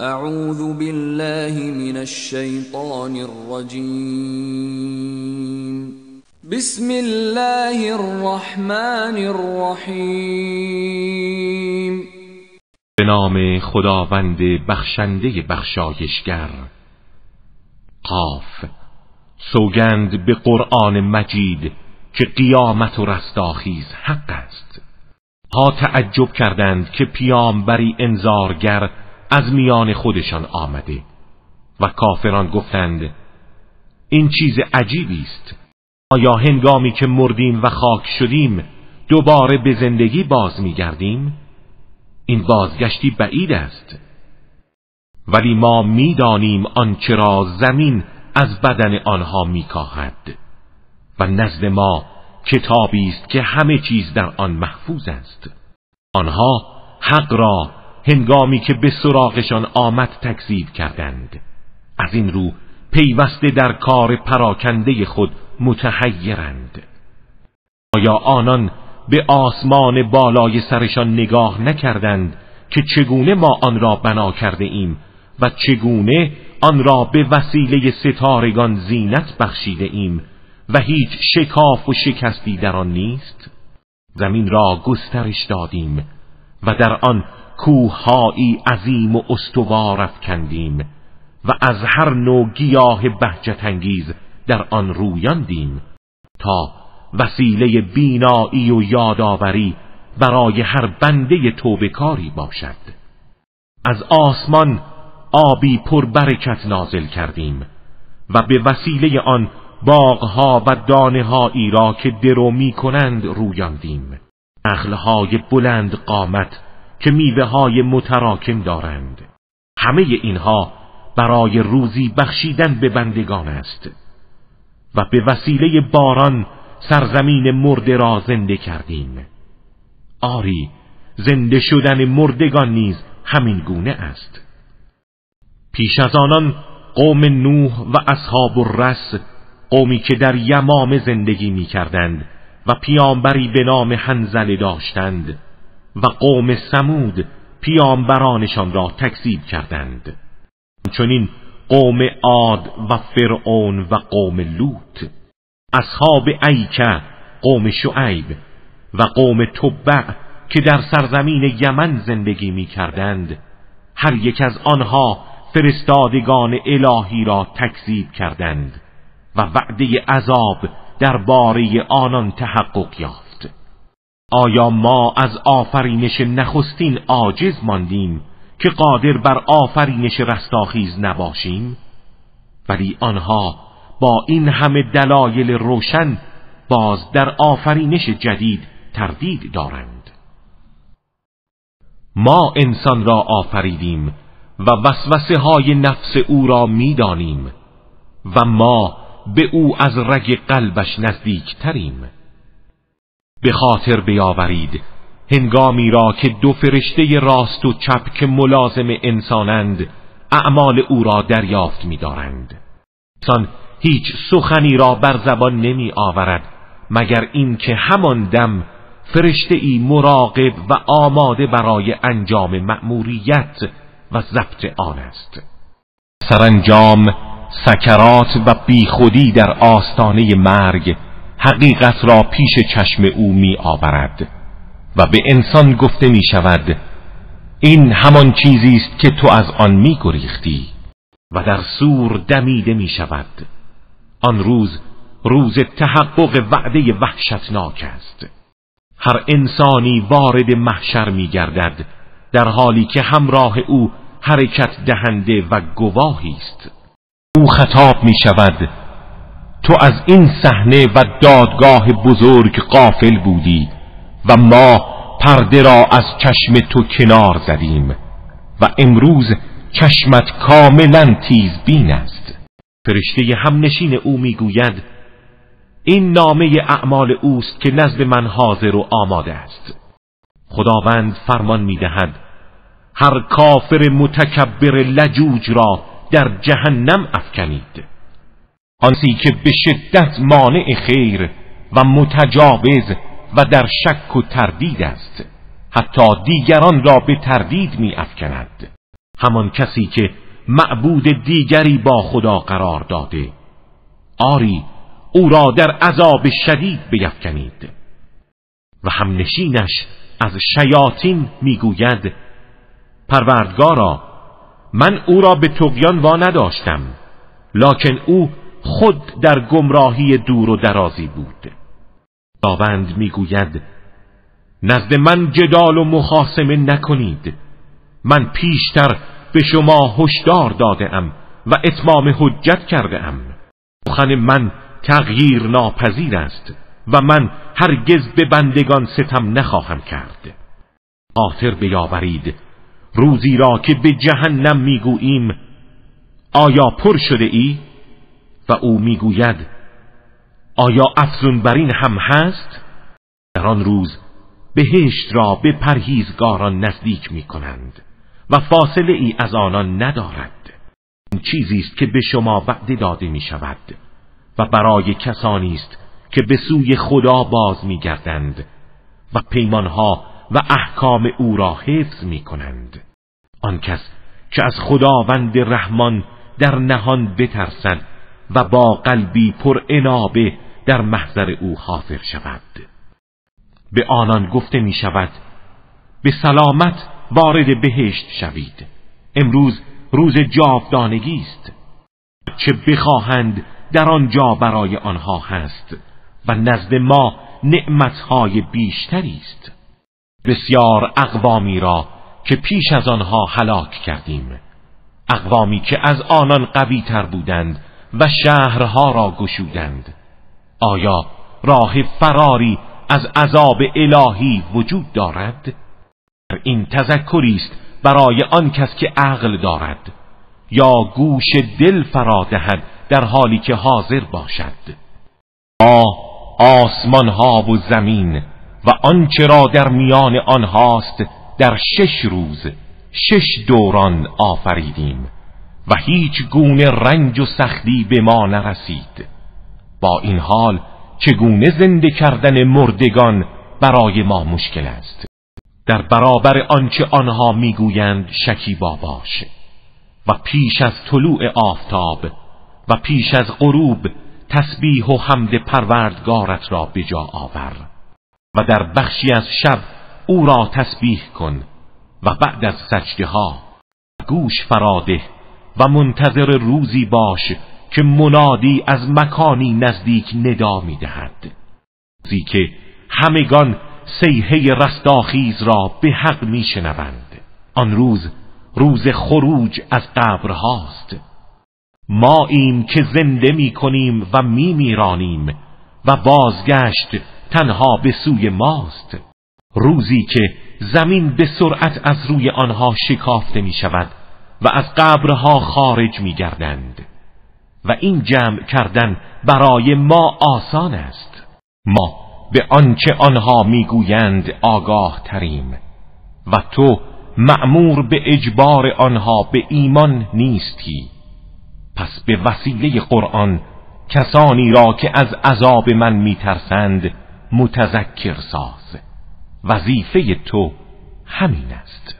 اعوذ بالله من الشیطان الرجیم بسم الله الرحمن الرحیم به نام خداوند بخشنده بخشایشگر. قاف سوگند به قرآن مجید که قیامت و رستاخیز حق است. ها تعجب کردند که پیامبری انذارگر از میان خودشان آمده و کافران گفتند این چیز عجیبی است. آیا هنگامی که مردیم و خاک شدیم دوباره به زندگی باز میگردیم؟ این بازگشتی بعید است. ولی ما می‌دانیم آنچه را زمین از بدن آنها میکاهد و نزد ما کتابی است که همه چیز در آن محفوظ است. آنها حق را هنگامی که به سراغشان آمد تکذیب کردند. از این رو پیوسته در کار پراکنده خود متحیرند. آیا آنان به آسمان بالای سرشان نگاه نکردند که چگونه ما آن را بنا کرده ایم و چگونه آن را به وسیله ستارگان زینت بخشیده ایم و هیچ شکاف و شکستی در آن نیست؟ زمین را گسترش دادیم و در آن کوههایی عظیم و استوار افکندیم و از هر نوع گیاه بهجت انگیز در آن رویاندیم تا وسیله بینایی و یادآوری برای هر بنده توبکاری باشد. از آسمان آبی پر برکت نازل کردیم و به وسیله آن باغها و دانههایی را که درو می کنند رویاندیم نخلهای بلند قامت که میوه های متراکم دارند. همه اینها برای روزی بخشیدن به بندگان است و به وسیله باران سرزمین مرده را زنده کردیم. آری زنده شدن مردگان نیز همین گونه است. پیش از آنان قوم نوح و اصحاب الرس قومی که در یمام زندگی می کردند و پیامبری به نام هنزله داشتند و قوم سمود پیامبرانشان را تکذیب کردند. چنین قوم عاد و فرعون و قوم لوط اصحاب ایکه قوم شعیب و قوم تبع که در سرزمین یمن زندگی می کردند هر یک از آنها فرستادگان الهی را تکذیب کردند و وعده عذاب درباره آنان تحقق یافت. آیا ما از آفرینش نخستین عاجز ماندیم که قادر بر آفرینش رستاخیز نباشیم؟ ولی آنها با این همه دلایل روشن باز در آفرینش جدید تردید دارند. ما انسان را آفریدیم و وسوسه های نفس او را می‌دانیم و ما به او از رگ قلبش نزدیک تریم به خاطر بیاورید هنگامی را که دو فرشته راست و چپ که ملازم انسانند اعمال او را دریافت می‌دارند. انسان هیچ سخنی را بر زبان نمی آورد مگر اینکه همان دم فرشته ای مراقب و آماده برای انجام مأموریت و ضبط آن است سرانجام سکرات و بیخودی در آستانه مرگ حقیقت را پیش چشم او می آورد و به انسان گفته می شود این همان چیزی است که تو از آن می گریختی و در سور دمیده می شود. آن روز روز تحقق وعده وحشتناک است. هر انسانی وارد محشر می گردد در حالی که همراه او حرکت دهنده و گواهی است. او خطاب می شود تو از این صحنه و دادگاه بزرگ قافل بودی و ما پرده را از چشم تو کنار زدیم و امروز چشمت کاملا بین است. فرشته همنشین او می‌گوید این نامه اعمال اوست که نزد من حاضر و آماده است. خداوند فرمان می‌دهد هر کافر متکبر لجوج را در جهنم افکنید. آنسی که به شدت مانع خیر و متجاوز و در شک و تردید است حتی دیگران را به تردید می افکند. همان کسی که معبود دیگری با خدا قرار داده آری او را در عذاب شدید بیفکنید. و همنشینش از شیاطین می‌گوید پروردگارا من او را به تقیان وا نداشتم لکن او خود در گمراهی دور و درازی بود. خداوند می‌گوید نزد من جدال و مخاسمه نکنید. من پیشتر به شما هشدار داده ام و اتمام حجت کرده ام سخن من تغییر ناپذیر است و من هرگز به بندگان ستم نخواهم کرد. خاطر بیاورید روزی را که به جهنم می‌گوییم آیا پر شده ای؟ و او می‌گوید آیا افزون بر این هم هست؟ در آن روز بهشت را به پرهیزگاران نزدیک می کنند و فاصله ای از آنان ندارد این چیزی است که به شما وعده داده می شود و برای کسانی است که به سوی خدا باز می گردند و پیمانها و احکام او را حفظ می کنند آن کس که از خداوند رحمان در نهان بترسد و با قلبی پر انابه در محضر او حاضر شود. به آنان گفته می شود به سلامت وارد بهشت شوید. امروز روز جاودانگی است. چه بخواهند در آنجا برای آنها هست و نزد ما نعمتهای بیشتری است. بسیار اقوامی را که پیش از آنها هلاک کردیم. اقوامی که از آنان قوی تر بودند و شهرها را گشودند. آیا راه فراری از عذاب الهی وجود دارد؟ این تذکری است برای آن کس که عقل دارد. یا گوش دل فرا دهد در حالی که حاضر باشد. آ آسمان ها و زمین و آنچه را در میان آنهاست در شش روز شش دوران آفریدیم. و هیچ گونه رنج و سختی به ما نرسید. با این حال چگونه زنده کردن مردگان برای ما مشکل است؟ در برابر آنچه آنها می‌گویند شکیبا باش. و پیش از طلوع آفتاب و پیش از غروب تسبیح و حمد پروردگارت را به جا آور. و در بخشی از شب او را تسبیح کن و بعد از سجده ها گوش فراده و منتظر روزی باش که منادی از مکانی نزدیک ندا می‌دهد. روزی که همگان سیحه رستاخیز را به حق میشنوند. آن روز روز خروج از قبرهاست ما ایم که زنده می کنیم و می میرانیم و بازگشت تنها به سوی ماست. روزی که زمین به سرعت از روی آنها شکافته می شود و از قبرها خارج می گردند و این جمع کردن برای ما آسان است. ما به آنچه آنها می‌گویند آگاه تریم و تو مأمور به اجبار آنها به ایمان نیستی. پس به وسیله قرآن کسانی را که از عذاب من میترسند متذکر ساز. وظیفه تو همین است.